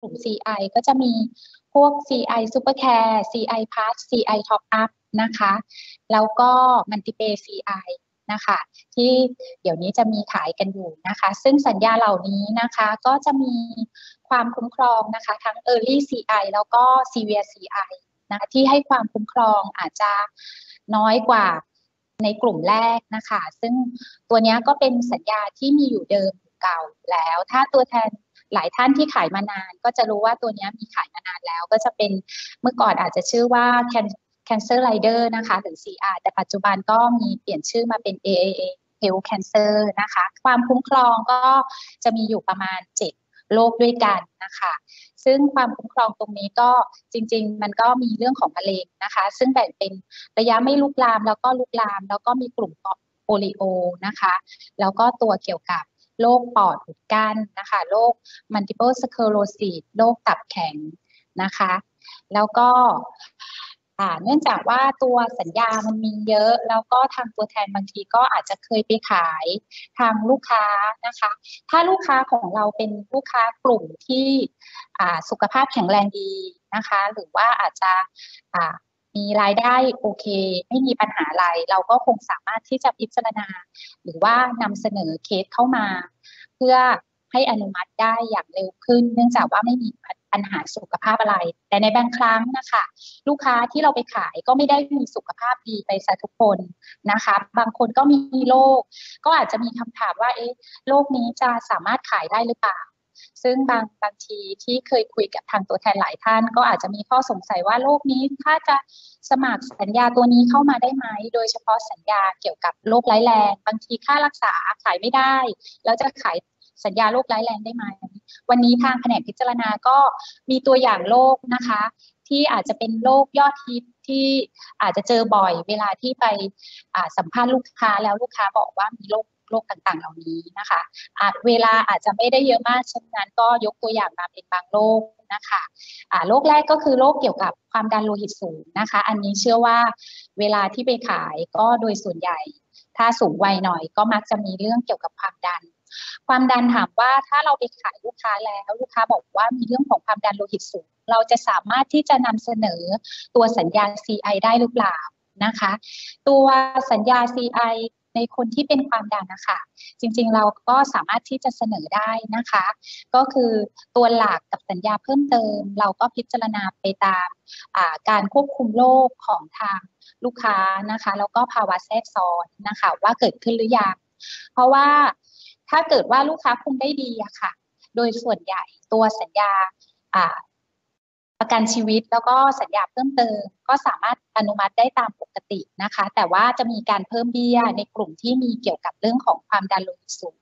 กลุ่ม CI ก็จะมีพวก CI Supercare CI Pass CI Top Up นะคะ แล้วก็ Multipay CI นะคะที่เดี๋ยวนี้จะมีขายกันอยู่นะคะ ซึ่งสัญญาเหล่านี้นะคะก็จะมีความคุ้มครองนะคะ ทั้ง Early CI แล้วก็ Severe CI นะคะที่ให้ความคุ้มครองอาจจะน้อยกว่าในกลุ่มแรกนะคะ ซึ่งตัวนี้ก็เป็นสัญญาที่มีอยู่เดิมเก่าแล้ว ถ้าตัวแทน หลายท่านที่ขายมานาน ก็จะรู้ว่าตัวนี้มีขายมานานแล้ว ก็จะเป็นเมื่อก่อนอาจจะชื่อว่า Cancer Rider นะคะหรือ CR แต่ปัจจุบันก็มีเปลี่ยนชื่อมาเป็น AAA Health Cancer นะคะ ความคุ้มครองก็จะมีอยู่ประมาณ 7 โรคด้วยกันนะคะ ซึ่งความคุ้มครองตรงนี้ก็จริง ๆ มันก็มีเรื่องของมะเร็งนะคะ ซึ่งแบ่งเป็นระยะไม่ลุกลามแล้วก็ลุกลาม แล้วก็มีกลุ่มโปลิโอนะคะ แล้วก็ตัวเกี่ยวกับ โรคปอดอุดกั้นนะคะโรค multiple sclerosis โรคตับแข็งนะคะ แล้วก็เนื่องจากว่าตัวสัญญามันมีเยอะ แล้วก็ทางตัวแทนบางทีก็อาจจะเคยไปขายทางลูกค้านะคะ ถ้าลูกค้าของเราเป็นลูกค้ากลุ่มที่สุขภาพแข็งแรงดีนะคะ หรือว่าอาจจะ มีรายได้โอเค ไม่มีปัญหาอะไร เราก็คงสามารถที่จะพิจารณา หรือว่านำเสนอเคสเข้ามา เพื่อให้อนุมัติได้อย่างเร็วขึ้น เนื่องจากว่าไม่มีปัญหาสุขภาพอะไร แต่ในบางครั้งนะคะ ลูกค้าที่เราไปขายก็ไม่ได้มีสุขภาพดีไปซะทุกคนนะคะ บางคนก็มีโรคก็อาจจะมีคำถามว่าเอ๊ะโรคนี้จะสามารถขายได้หรือเปล่า ซึ่งบางบางทีที่เคยคุยกับทางตัวแทนหลายท่าน ก็อาจจะมีข้อสงสัยว่าโรคนี้ถ้าจะสมัครสัญญาตัวนี้เข้ามาได้ไหม โดยเฉพาะสัญญาเกี่ยวกับโรคร้ายแรง บางทีค่ารักษาขายไม่ได้ แล้วจะขายสัญญาโรคร้ายแรงได้ไหม วันนี้ทางแผนกพิจารณาก็มีตัวอย่างโรคนะคะ ที่อาจจะเป็นโรคยอดฮิตที่อาจจะเจอบ่อย เวลาที่ไปสัมภาษณ์ลูกค้าแล้วลูกค้าบอกว่ามีโรค โรคต่างๆ เหล่านี้นะคะอาจเวลาอาจจะไม่ได้เยอะมากฉะนั้นก็ยกตัวอย่างมาเป็นบางโรคนะคะโรคแรกก็คือโรคเกี่ยวกับความดันโลหิตสูงนะคะ อันนี้เชื่อว่าเวลาที่ไปขายก็โดยส่วนใหญ่ ถ้าสูงวัยหน่อยก็มักจะมีเรื่องเกี่ยวกับความดัน ความดันถามว่าถ้าเราไปขายลูกค้าแล้วลูกค้าบอกว่ามีเรื่องของความดันโลหิตสูง เราจะสามารถที่จะนำเสนอตัวสัญญาณ CI ได้หรือเปล่านะคะ ตัวสัญญา CI ในคนที่เป็นความดันนะคะจริงๆเราก็สามารถที่จะเสนอได้นะคะ ก็คือตัวหลักกับสัญญาเพิ่มเติม เราก็พิจารณาไปตามการควบคุมโรคของทางลูกค้านะคะแล้วก็ภาวะแทรกซ้อนนะคะว่าเกิดขึ้นหรือยังเพราะว่าถ้าเกิดว่าลูกค้าคุมได้ดีอะค่ะ โดยส่วนใหญ่ตัวสัญญา ประกันชีวิตแล้วก็สัญญาเพิ่มเติมก็สามารถอนุมัติได้ตามปกตินะคะ แต่ว่าจะมีการเพิ่มเบี้ยในกลุ่มที่มีเกี่ยวกับเรื่องของความดันโลหิตสูง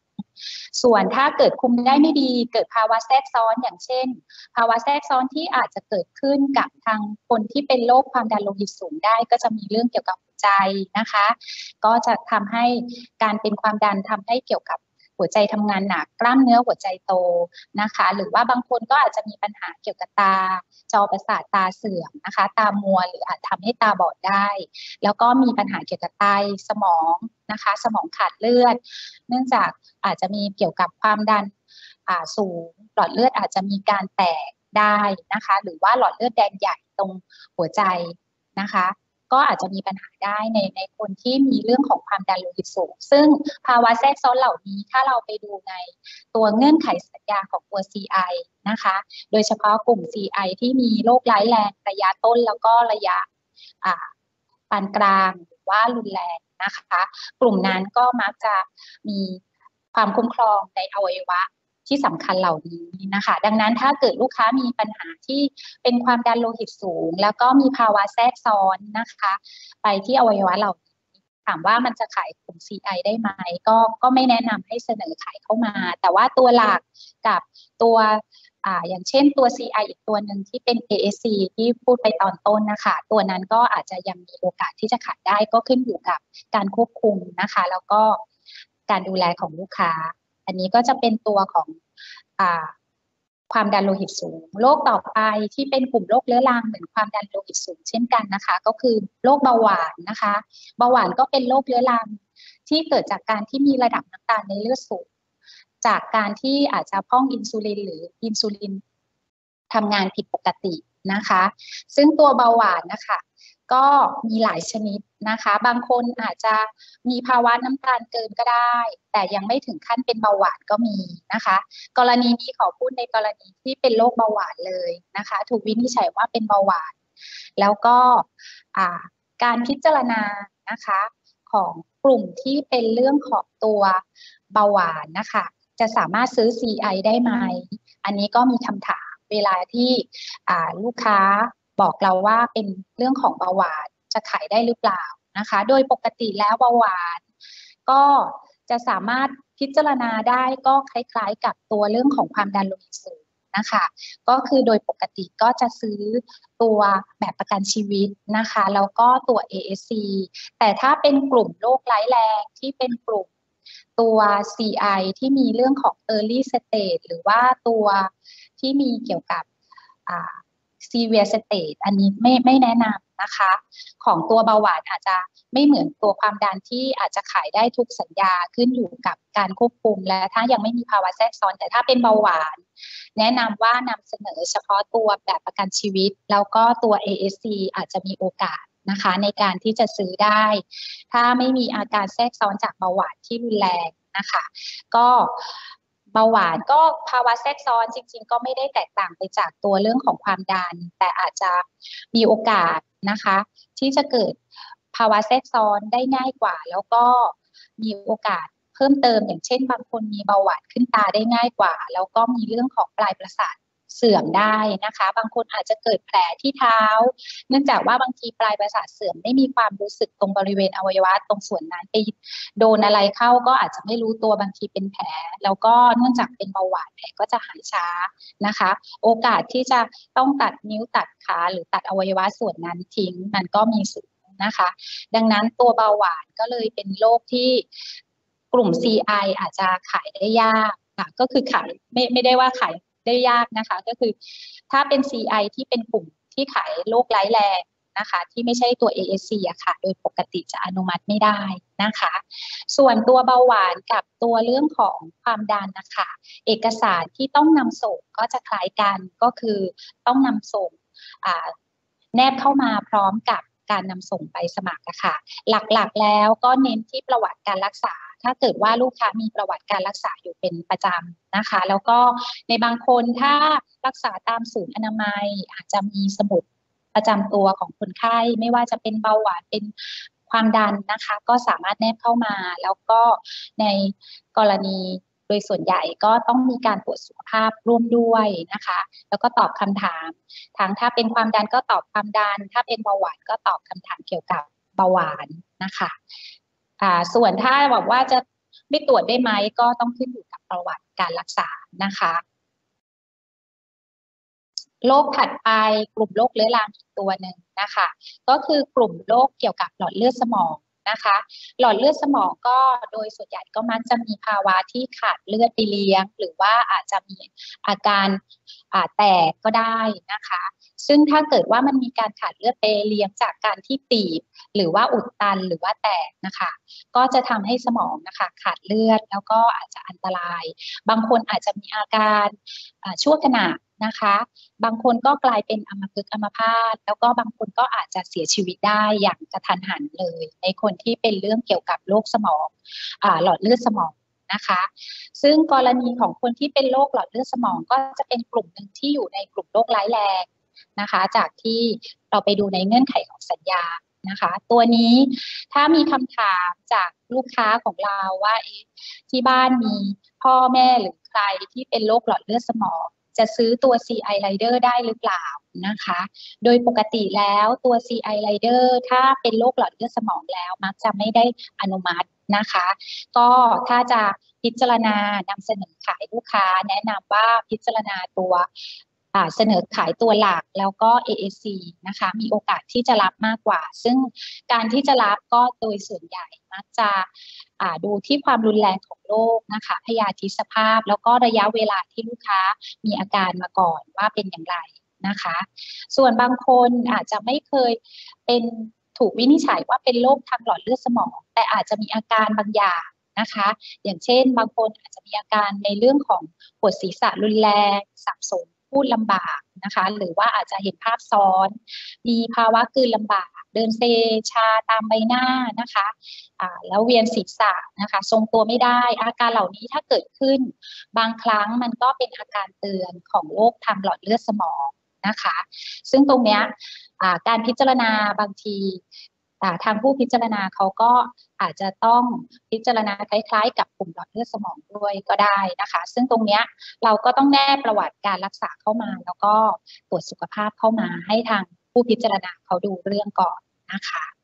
ส่วนถ้าเกิดคุมได้ไม่ดี เกิดภาวะแทรกซ้อนอย่างเช่น ภาวะแทรกซ้อนที่อาจจะเกิดขึ้นกับทางคนที่เป็นโรคความดันโลหิตสูงได้ ก็จะมีเรื่องเกี่ยวกับหัวใจนะคะ ก็จะทำให้การเป็นความดันทำให้เกี่ยวกับ หัวใจทำงานหนักกล้ามเนื้อหัวใจโตนะคะ หรือว่าบางคนก็อาจจะมีปัญหาเกี่ยวกับตา จอประสาทตาเสื่อมนะคะ ตามัวหรืออาจทำให้ตาบอดได้ แล้วก็มีปัญหาเกี่ยวกับไตสมองนะคะ สมองขาดเลือด เนื่องจากอาจจะมีเกี่ยวกับความดันสูงหลอดเลือดอาจจะมีการแตกได้นะคะ หรือว่าหลอดเลือดแดงใหญ่ตรงหัวใจนะคะ ก็อาจจะมีปัญหาได้ในในคนที่มีเรื่องของความดันโลหิตสูง ซึ่งภาวะแทรกซ้อนเหล่านี้ถ้าเราไปดูในตัวเงื่อนไขสัญญาของตัว CI นะคะ โดยเฉพาะกลุ่ม CI ที่มีโรคร้ายแรงระยะต้นแล้วก็ระยะปานกลางหรือว่ารุนแรงนะคะ กลุ่มนั้นก็มักจะมีความคุ้มครองในอวัยวะ ที่สำคัญเหล่านี้นะคะ ดังนั้นถ้าเกิดลูกค้ามีปัญหาที่เป็นความดันโลหิตสูง แล้วก็มีภาวะแทรกซ้อนนะคะ ไปที่อวัยวะเหล่านี้ถามว่ามันจะขายกลุ่ม CI ได้ไหมก็ก็ไม่แนะนำให้เสนอขายเข้ามา แต่ว่าตัวหลักกับตัวอ่าอย่างเช่นตัว CI อีกตัวหนึ่งที่เป็น ASC ที่พูดไปตอนต้นนะคะ ตัวนั้นก็อาจจะยังมีโอกาสที่จะขายได้ก็ขึ้นอยู่กับการควบคุมนะคะ แล้วก็การดูแลของลูกค้า อันนี้ก็จะเป็นตัวของอความดันโลหิตสูง โรคต่อไปที่เป็นกลุ่มโรคเรื้อรังเหมือนความดันโลหิตสูงเช่นกันนะคะ ก็คือโรคเบาหวานนะคะ เบาหวานก็เป็นโรคเรื้อรังที่เกิดจากการที่มีระดับน้ำตาลในเลือดสูง จากการที่อาจจะพ้องอินซูลินหรืออินซูลินทำงานผิดปกตินะคะ ซึ่งตัวเบาหวานนะคะ ก็มีหลายชนิดนะคะ บางคนอาจจะมีภาวะน้ำตาลเกินก็ได้ แต่ยังไม่ถึงขั้นเป็นเบาหวานก็มีนะคะ กรณีนี้ขอพูดในกรณีที่เป็นโรคเบาหวานเลยนะคะ ถูกวินิจฉัยว่าเป็นเบาหวาน แล้วก็การพิจารณานะคะของกลุ่มที่เป็นเรื่องของตัวเบาหวานนะคะ จะสามารถซื้อ CI ได้ไหม อันนี้ก็มีคำถามเวลาที่ลูกค้า บอกเราว่าเป็นเรื่องของเบาหวานจะขายได้หรือเปล่านะคะ โดยปกติแล้วเบาหวาน ก็จะสามารถพิจารณาได้ก็คล้ายๆ กับตัวเรื่องของความดันโลหิตสูงนะคะ ก็คือโดยปกติก็จะซื้อตัวแบบประกันชีวิตนะคะ แล้วก็ตัว ASC แต่ถ้าเป็นกลุ่มโรคร้ายแรงที่เป็นกลุ่มตัว CI ที่มีเรื่องของ early stage หรือว่าตัวที่มีเกี่ยวกับ severe stage อันนี้ไม่ไม่แนะนำนะคะ ของตัวเบาหวานอาจจะไม่เหมือนตัวความดันที่อาจจะขายได้ทุกสัญญาขึ้นอยู่กับการควบคุม และถ้ายังไม่มีภาวะแทรกซ้อน แต่ถ้าเป็นเบาหวาน แนะนำว่านำเสนอเฉพาะตัวแบบประกันชีวิต แล้วก็ตัว ASC อาจจะมีโอกาสนะคะในการที่จะซื้อได้ ถ้าไม่มีอาการแทรกซ้อนจากเบาหวานที่รุนแรงนะคะ ก็ เบาหวานก็ภาวะแทรกซ้อนจริง ๆ ก็ไม่ได้แตกต่างไปจากตัวเรื่องของความดัน แต่อาจจะมีโอกาสนะคะ ที่จะเกิดภาวะแทรกซ้อนได้ง่ายกว่า แล้วก็มีโอกาสเพิ่มเติมอย่างเช่น บางคนมีเบาหวานขึ้นตาได้ง่ายกว่า แล้วก็มีเรื่องของปลายประสาท เสื่อมได้นะคะ บางคนอาจจะเกิดแผลที่เท้า เนื่องจากว่าบางทีปลายประสาทเสื่อมไม่มีความรู้สึกตรงบริเวณอวัยวะตรงส่วนนั้นไปโดนอะไรเข้าก็อาจจะไม่รู้ตัวบางทีเป็นแผล แล้วก็เนื่องจากเป็นเบาหวานแผลก็จะหายช้านะคะ โอกาสที่จะต้องตัดนิ้วตัดขาหรือตัดอวัยวะส่วนนั้นทิ้งมันก็มีสูงนะคะ ดังนั้นตัวเบาหวานก็เลยเป็นโรคที่กลุ่ม CI อาจจะขายได้ยากก็คือขายไม่ไม่ได้ว่าขาย ได้ยากนะคะ ก็คือถ้าเป็น CI ที่เป็นกลุ่มที่ขายโรคร้ายแรงนะคะที่ไม่ใช่ตัว ASC อะค่ะ โดยปกติจะอนุมัติไม่ได้นะคะ ส่วนตัวเบาหวานกับตัวเรื่องของความดันนะคะ เอกสารที่ต้องนำส่งก็จะคล้ายกันก็คือต้องนำส่งแนบเข้ามาพร้อมกับการนำส่งไปสมัครอะค่ะ หลักๆแล้วก็เน้นที่ประวัติการรักษา ถ้าเกิดว่าลูกค้ามีประวัติการรักษาอยู่เป็นประจำนะคะ แล้วก็ในบางคนถ้ารักษาตามศูนย์อนามัย อาจจะมีสมุดประจำตัวของคนไข้ ไม่ว่าจะเป็นเบาหวานเป็นความดันนะคะ ก็สามารถแนบเข้ามา แล้วก็ในกรณีโดยส่วนใหญ่ก็ต้องมีการตรวจสุขภาพร่วมด้วยนะคะ แล้วก็ตอบคำถามทั้งถ้าเป็นความดันก็ตอบความดัน ถ้าเป็นเบาหวานก็ตอบคำถามเกี่ยวกับเบาหวานนะคะ อ่าส่วนถ้าบอกว่าจะไม่ตรวจได้ไหมก็ต้องขึ้นอยู่กับประวัติการรักษานะคะโรคถัดไปกลุ่มโรคเรื้อรังอีกตัวหนึ่งนะคะ ก็คือกลุ่มโรคเกี่ยวกับหลอดเลือดสมองนะคะ หลอดเลือดสมองก็โดยส่วนใหญ่ก็มักจะมีภาวะที่ขาดเลือดไปเลี้ยง หรือว่าอาจจะมีอาการแตกก็ได้นะคะ ซึ่งถ้าเกิดว่ามันมีการขาดเลือดไปเลี้ยงจากการที่ตีบ หรือว่าอุดตันหรือว่าแตกนะคะ ก็จะทำให้สมองนะคะขาดเลือดแล้วก็อาจจะอันตราย บางคนอาจจะมีอาการชั่วขณะนะคะ บางคนก็กลายเป็นอัมพฤกษ์อัมพาตแล้วก็บางคนก็อาจจะเสียชีวิตได้อย่างกระทันหันเลย ในคนที่เป็นเรื่องเกี่ยวกับโรคสมองอหลอดเลือดสมองนะคะ ซึ่งกรณีของคนที่เป็นโรคหลอดเลือดสมองก็จะเป็นกลุ่มหนึ่งที่อยู่ในกลุ่มโรคร้ายแรง นะคะ จากที่เราไปดูในเงื่อนไขของสัญญานะคะ ตัวนี้ถ้ามีคำถามจากลูกค้าของเราว่าที่บ้านมีพ่อแม่หรือใครที่เป็นโรคหลอดเลือดสมองจะซื้อตัว CI Rider ได้หรือเปล่านะคะ โดยปกติแล้วตัว CI Rider ถ้าเป็นโรคหลอดเลือดสมองแล้วมักจะไม่ได้อนุมัตินะคะ ก็ถ้าจะพิจารณานำเสนอขายลูกค้า แนะนำว่าพิจารณาตัว เสนอขายตัวหลักแล้วก็ AAC นะคะมีโอกาสที่จะรับมากกว่า ซึ่งการที่จะรับก็โดยส่วนใหญ่มักจะดูที่ความรุนแรงของโรคนะคะพยาธิสภาพ แล้วก็ระยะเวลาที่ลูกค้ามีอาการมาก่อนว่าเป็นอย่างไรนะคะ ส่วนบางคนอาจจะไม่เคยเป็นถูกวินิจฉัยว่าเป็นโรคทางหลอดเลือดสมอง แต่อาจจะมีอาการบางอย่างนะคะ อย่างเช่น บางคนอาจจะมีอาการในเรื่องของปวดศีรษะรุนแรงสับสน พูดลำบากนะคะ หรือว่าอาจจะเห็นภาพซ้อน มีภาวะกลืนลำบาก เดินเซชาตามใบหน้านะคะอ่าแล้วเวียนศีรษะนะคะ ทรงตัวไม่ได้ อาการเหล่านี้ถ้าเกิดขึ้น บางครั้งมันก็เป็นอาการเตือนของโรคทางหลอดเลือดสมองนะคะ ซึ่งตรงเนี้ยการพิจารณาบางที ทางผู้พิจารณาเขาก็อาจจะต้องพิจารณาคล้ายๆ กับกลุ่มหลอดเลือดสมองด้วยก็ได้นะคะ ซึ่งตรงเนี้ยเราก็ต้องแนบประวัติการรักษาเข้ามา แล้วก็ตรวจสุขภาพเข้ามาให้ทางผู้พิจารณาเขาดูเรื่องก่อนนะคะ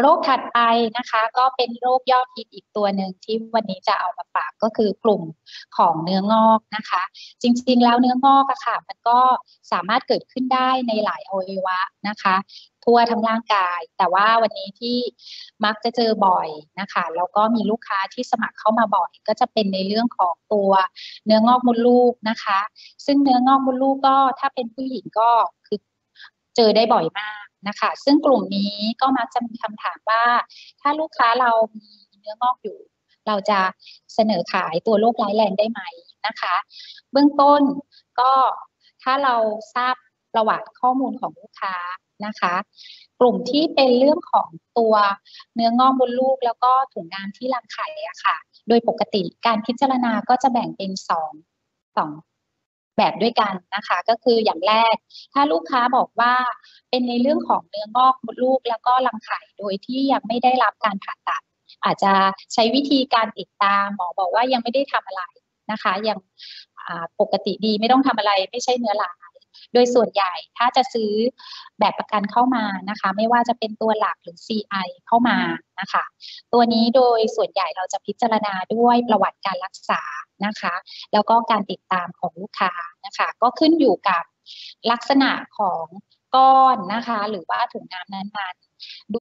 โรคถัดไปนะคะ ก็เป็นโรคยอดฮิตอีกตัวหนึ่งที่วันนี้จะเอามาฝากก็คือกลุ่มของเนื้องอกนะคะ จริงๆแล้วเนื้องอกอะค่ะ มันก็สามารถเกิดขึ้นได้ในหลายอวัยวะนะคะ ทั่วทั้งร่างกาย แต่ว่าวันนี้ที่มักจะเจอบ่อยนะคะ แล้วก็มีลูกค้าที่สมัครเข้ามาบ่อย ก็จะเป็นในเรื่องของตัวเนื้องอกมดลูกนะคะ ซึ่งเนื้องอกมดลูกก็ถ้าเป็นผู้หญิงก็คือเจอได้บ่อยมาก นะคะ ซึ่งกลุ่มนี้ก็มักจะมีคำถามว่า ถ้าลูกค้าเรามีเนื้องอกอยู่ เราจะเสนอขายตัวโรคร้ายแรงได้ไหมนะคะ เบื้องต้นก็ถ้าเราทราบประวัติข้อมูลของลูกค้านะคะ กลุ่มที่เป็นเรื่องของตัวเนื้องอกบนลูกแล้วก็ถุงน้ำที่รังไข่อะค่ะ โดยปกติการพิจารณาก็จะแบ่งเป็นสองสอง แบบด้วยกันนะคะ ก็คืออย่างแรก ถ้าลูกค้าบอกว่าเป็นในเรื่องของเนื้องอกมดลูกแล้วก็รังไข่โดยที่ยังไม่ได้รับการผ่าตัด อาจจะใช้วิธีการติดตามหมอบอกว่ายังไม่ได้ทำอะไรนะคะยังปกติดีไม่ต้องทำอะไรไม่ใช่เนื้อหลาย โดยส่วนใหญ่ถ้าจะซื้อแบบประกันเข้ามานะคะ ไม่ว่าจะเป็นตัวหลักหรือ CI เข้ามานะคะ ตัวนี้โดยส่วนใหญ่เราจะพิจารณาด้วยประวัติการรักษานะคะ แล้วก็การติดตามของลูกค้านะคะ ก็ขึ้นอยู่กับลักษณะของก้อนนะคะ หรือว่าถุงน้ำนั้นๆด